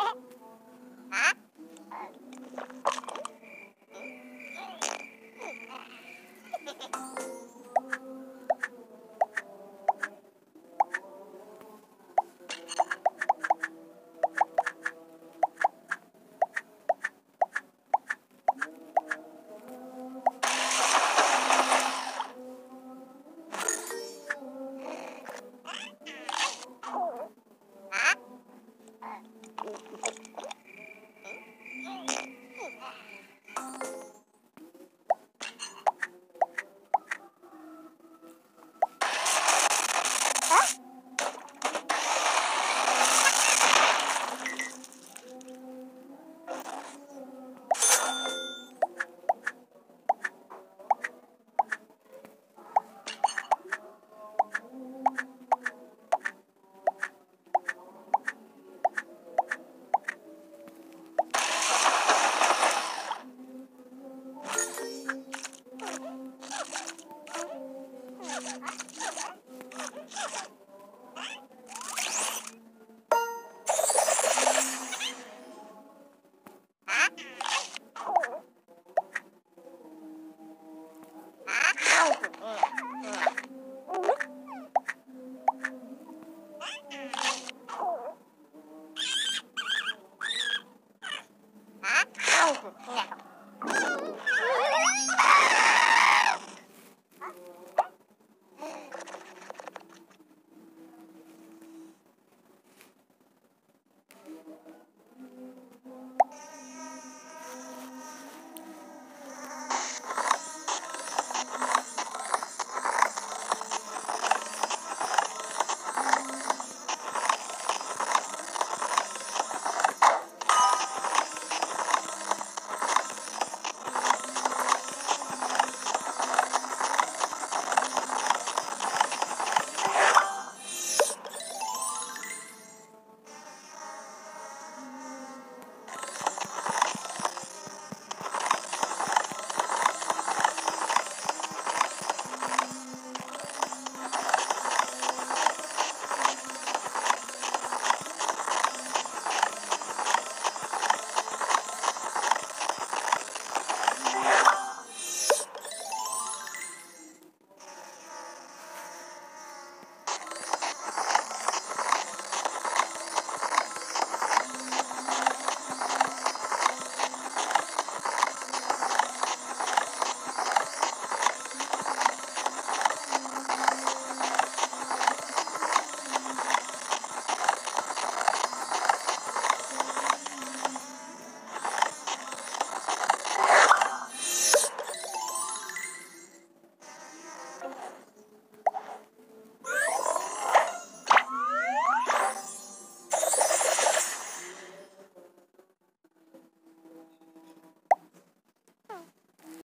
Oh, What?